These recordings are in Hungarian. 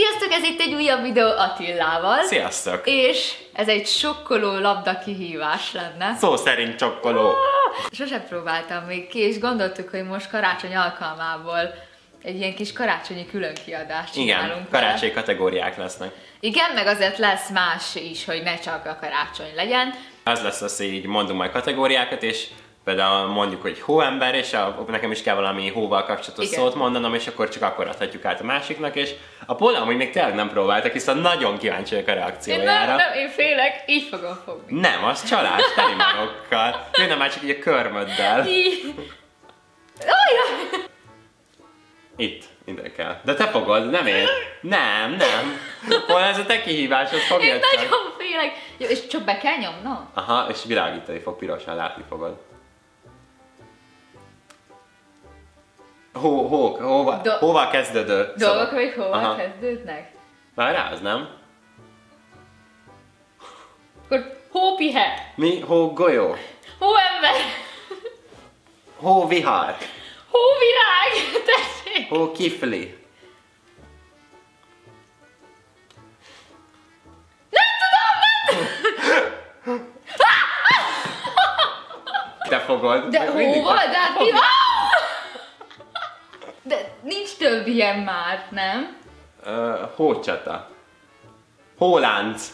Sziasztok, ez itt egy újabb videó Attillával. Sziasztok! És ez egy sokkoló labda kihívás lenne. Szó szerint csokkoló. Sose próbáltam még ki, és gondoltuk, hogy most karácsony alkalmából egy ilyen kis karácsonyi különkiadást. Igen, karácsonyi kategóriák lesznek. Igen, meg azért lesz más is, hogy ne csak a karácsony legyen. Az lesz az, hogy így mondunk majd kategóriákat, és például mondjuk, hogy hóember, és a, nekem is kell valami hóval kapcsolatos Igen. szót mondanom, és akkor csak akkor adhatjuk át a másiknak, és a Pola amúgy még tényleg nem próbáltak, hiszen nagyon kíváncsi vagyok a Én reakciójára. nem, nem, én félek, így fogom fogni. Nem, az csalás, teli magokkal. Jönne már csak így a körmöddel. Így. Itt, ide kell. De te fogod, nem én. Nem, nem. Pola, ez a te kihívásod, Én fogja csak. nagyon félek. Jó, és csak be kell nyomnom? Aha, és világítani fog pirosan, látni fogod. Hó, hó, hóval, Do- hóval kezdődő Dolgok, hogy hova Aha. kezdődnek? Várjál, az nem? Akkor hópihe, Mi? Hó golyó. hóember, Hó vihar. hóvirág, tessék! Hó kifli. Te fogod. De Még mindig hóval, te- de hát mi Fogd. De nincs több ilyen már, nem? Ö, Hócsata. Hólánc.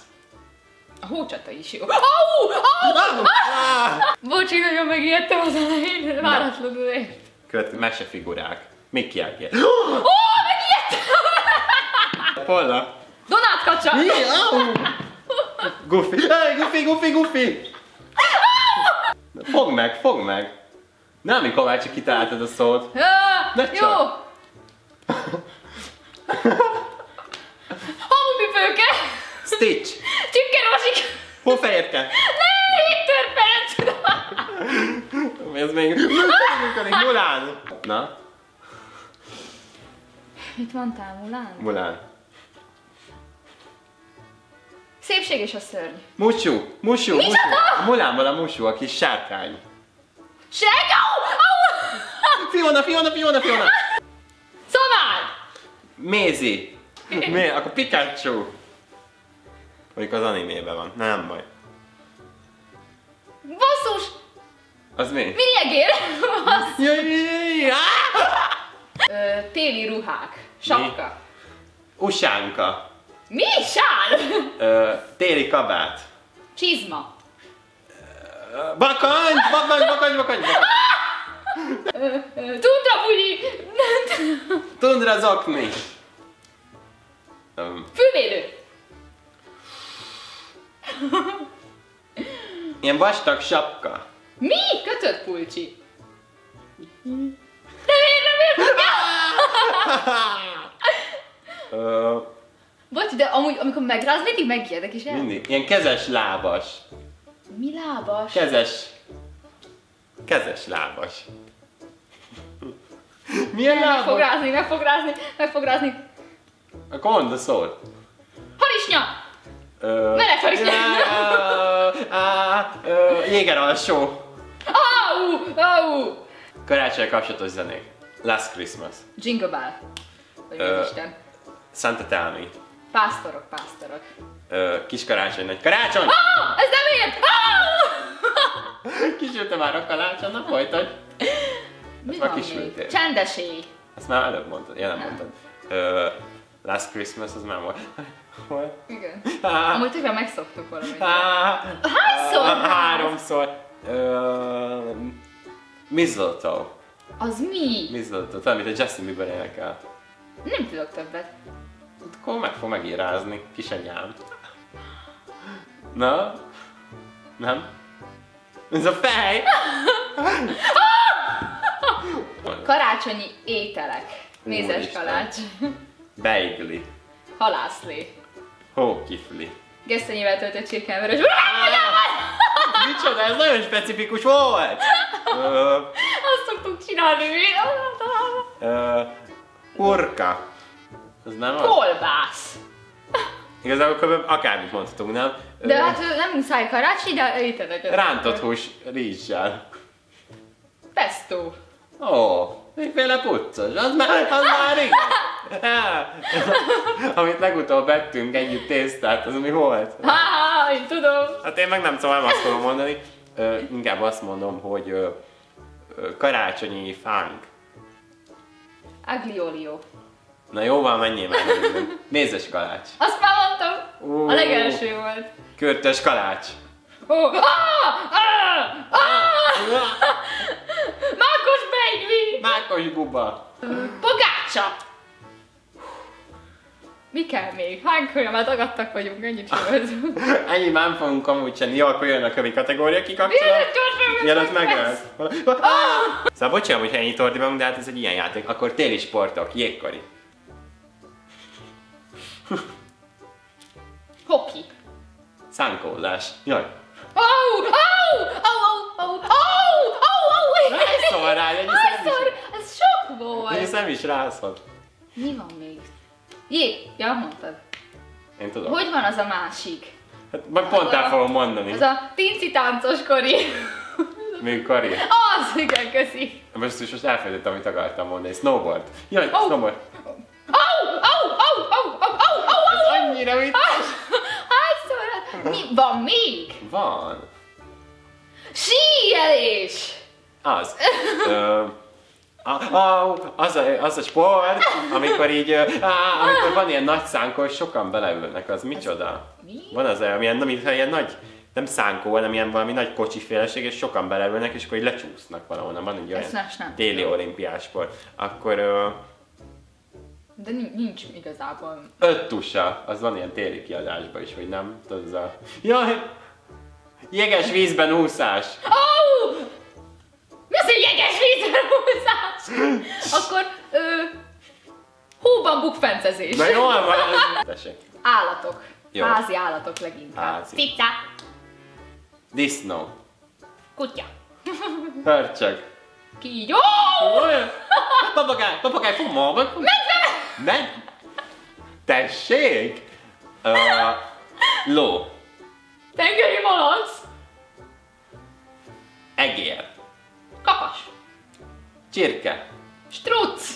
A hócsata is jó. Au! Au! Ah! Bocsi, nagyon megijedtem az elején, váratlanul ért. Követ, mesefigurák. Még kiállják. Ó, megijedtem! Polla. Donát kacsa! Gufi. Gufi, Gufi, Gufi! Fogd meg, fogd meg! Nem, amikor már csak kitaláltad a szót. Ne jó! Hamupipőke! Stitch! Csipkerosik! Hófehérke! Ne, törpent! Ez még... Mulán! Na? Mit mondtál, Mulán? Mulán. Szépség és a szörny. Musú! Musú! Musú! Micsoda? Mulánból a musú, a kis sárkány. Seg! Fiona, Fiona, Fiona, Fiona! Szamár! Mézi! Mi? Akkor Pikachu! Mondjuk az animében van. Na, nem baj. Basszus! Az mi? Miniegér! Bassz. Jaj, jaj, jaj, áh! Ö, téli ruhák. Sapka. Usánka. Mi? Sál! Ö, téli kabát. Csizma. Ö, Bakancs, bakancs, bakancs, bakancs, bakancs. Tundra buli! Tundra zokni. Öm, Fülvédő. Ilyen vastag sapka. Mi? Kötött pulcsi. De miért értem? Ö, Bocs, de amúgy, amikor megráz, mindig megijedek is el. mindig. Ilyen kezes lábas. Mi lábas? Kezes. Kezes lábas. Milyen Meg fog rázni, meg fog rázni, meg fog rázni. Akkor mondd a szót. Harisnya! Ö, Meleg harisnya. Jéger alsó. Au! Au! Karácsony kapcsolatos zenék. Last Christmas. Jingle bell. Vagy Ö. Isten. Santa Tell Me. Pásztorok, pásztorok. Ö, kis karácsony, nagy karácsony! Ah, ez nem ért! Ah! Kisülte már a kalácsonynak, folytatj. Mi már kisültél. még? Csendesé. Ezt már előbb mondtad, ja nem Nem. mondtad. Ö, Last Christmas, az már volt. Hol? Igen. Á, Amúgy tökre megszoktuk valamit. á, Hányszor? á, Háromszor. Ö, Mistletoe. Az mi? Mistletoe, talán, amit a Justin Bieber énekel. Nem tudok többet. Akkor meg fog megírázni, kisanyám. Na? Nem? Ez a fej! Karácsonyi ételek. Mézes Úristen. kalács. Beigli. Halászlé. Hókifli. Gesztenyével töltött csirkemörös. Micsoda, ez nagyon specifikus volt! Ö, Azt szoktuk csinálni mi? ö, urka. Ez nem? Kolbász. Igazából kb. akármit mondhatunk, nem? Ö, De hát nem muszáj karácsony, de ételek. Rántott hús rizssel. Pesto. Ó, miféle puccos, az már, az már igen. Amit legutóbb vettünk együtt tésztát, az mi volt? Ha, én tudom. Hát én meg nem tudom, azt fogom mondani. Ö, inkább azt mondom, hogy ö, ö, karácsonyi fánk. Agliolio. Na jó van, menjél már. Mézes kalács. Azt már mondtam. Ó. A legelső volt. Körtös kalács. Ó, ah, ah, ah. Mákos guba. Pogácsa. Mi kell még? Hány kölyön? Már dagadtak vagyunk, ennyit csinálunk. Ennyi már nem fogunk amúgy csinálni. Jó, akkor jön a kövi kategória kikapcsoló. Mielőtt megölt. Szóval bocsánat, hogyha ennyi torti van, de hát ez egy ilyen játék. Akkor téli sportok, jégkori. Hoki. Szánkózás. Jaj. Au, au, au, au, au, au, au, au. Rászol rá, ennyi szem is. Hányszor? Ez volt. szem is rászol. Mi van még? Jé, ja, mondtad. Én tudom. Hogy van az a másik? Hát majd pont el fogom mondani. Az a tinci táncos kori. Még kari. Az, igen, köszi. Most, most elfelejtettem, amit akartam mondani. Snowboard. Jaj, Ó. snowboard. Au, au, au, au, au, au, au, au. Annyira vicces. Hányszor? Mi van még? Van. Síelés! Az. Ö, a, a, az, a, az a sport, amikor így, á, amikor van ilyen nagy szánkó, és sokan beleülnek, az micsoda? Mi? Van az olyan, mintha ilyen nagy, nem szánkó, hanem ilyen valami nagy kocsiféleség, és sokan beleülnek, és akkor így lecsúsznak valahonnan. Van egy olyan nem- nem téli olimpiás sport. Akkor ö, De nincs, igazából. öt tusa, az van ilyen téli kiadásban is, hogy nem? Tudod, az a... Jaj! Jéges vízben úszás! Au! Az, hogy jeges húzás? Akkor, ö, hóban bukfencezés. Na jól van! ez- Tessék. Állatok. Jó. Házi állatok leginkább. Házi. Cica. Disznó. Kutya. Hörcsög. Kígyó. Papagáj, papagáj, fog ma van? Meg? Tessék? Uh, ló. Tengeri malac. Egér. Kakas. Csirke. Struc.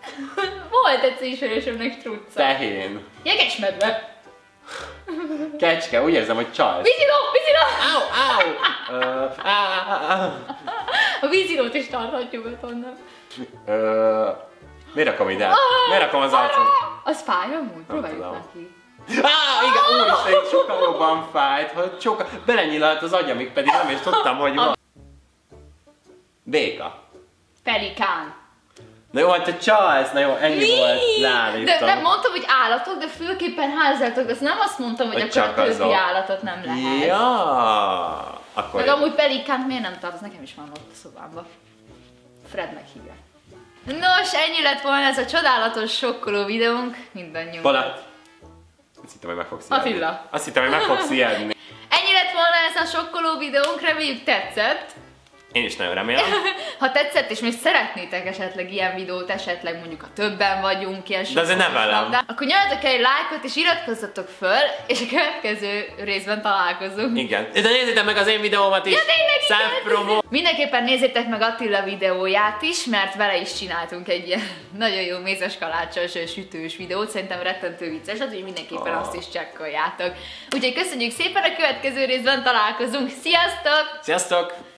Volt egyszer ismerősömnek strucca. Tehén. Jegesmedve. Kecske, úgy érzem, hogy csalsz. Víziló, víziló. Au, au! Uh, á. A vízilót is tarthatjuk ott onnan. Ö, Miért rakom ide? Miért rakom az arcom? Az fáj amúgy? Próbáljuk már ki. Á, igen, úristen, így sokkal jobban fájt, hogy sokkal... Belenyilalt az agyamig, pedig nem is tudtam, hogy van. Béka. Pelikán. Na jó, hát te csalsz, na jó, ennyi Mi? volt, De leállítom. nem mondtam, hogy állatok, de főképpen házállatok. Azt nem azt mondtam, hogy, Hogy akkor a csak többi azok. állatot nem lehet. Ja, akkor... Meg amúgy pelikánt miért nem tartasz? Nekem is van ott a szobámban. Fred meghívja. Nos, ennyi lett volna ez a csodálatos, sokkoló videónk mindannyiunk. Bala. Azt hittem, hogy meg fogsz ijedni. Attila. Azt hittem, hogy meg fogsz ijedni. Ennyi lett volna ez a sokkoló videónk, reméljük tetszett. Én is nagyon remélem. Ha tetszett, és még szeretnétek esetleg ilyen videót, esetleg mondjuk a többen vagyunk, ilyen De azért ne sokan velem. vannak, Akkor nyomjatok egy lájkot, és iratkozzatok föl, és a következő részben találkozunk. Igen. De nézzétek meg az én videómat is. Ja, tényleg, igen. Mindenképpen nézzétek meg Attila videóját is, mert vele is csináltunk egy ilyen nagyon jó mézes kalácsos sütős videót, szerintem rettentő vicces, úgyhogy mindenképpen Ah. azt is csekkoljátok. Úgyhogy köszönjük szépen, a következő részben találkozunk, sziasztok! Sziasztok!